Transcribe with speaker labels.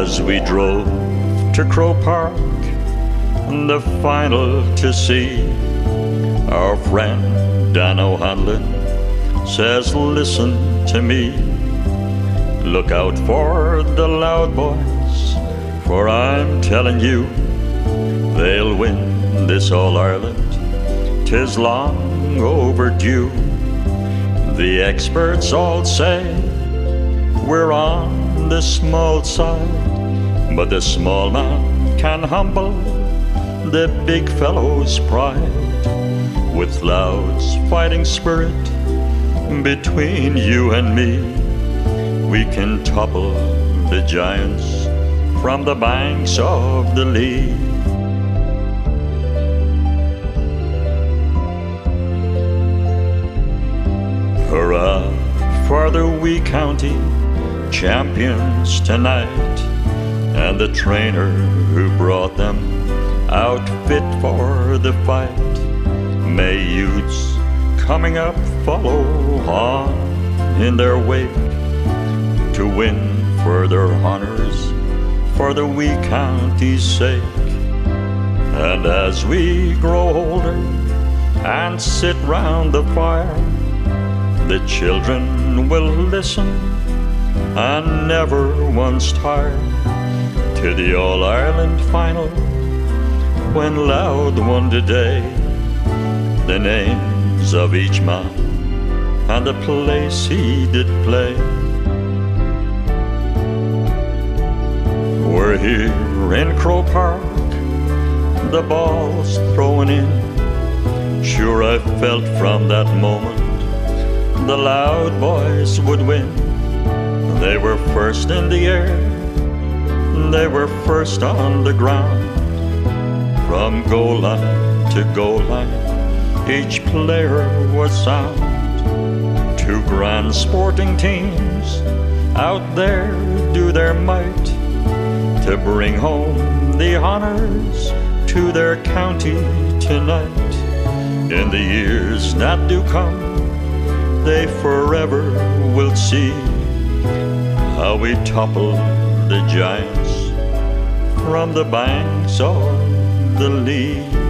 Speaker 1: as we drove to Croke Park, the final to see. Our friend Dan O'Hanlon says, Listen to me. Look out for the Louth boys, for I'm telling you, they'll win this All Ireland. Tis long overdue. The experts all say we're on the small side, but the small man can humble the big fellow's pride with Louth's fighting spirit between you and me. We can topple the giants from the banks of the Lee. Hurrah for the wee county champions tonight and the trainer who brought them out fit for the fight. May youths coming up follow on in their wake to win further honors for the wee county's sake. And as we grow older and sit round the fire, the children will listen and never once tire to the All Ireland final when Louth won today. The names of each man and the place he did play. We're here in Croke Park, the ball's thrown in. Sure, I felt from that moment the Louth boys would win. They were first in the air, they were first on the ground. From goal line to goal line, each player was sound. Two grand sporting teams out there do their might to bring home the honors to their county tonight. In the years that do come, they forever will see how we topple the giants from the banks of the Lee.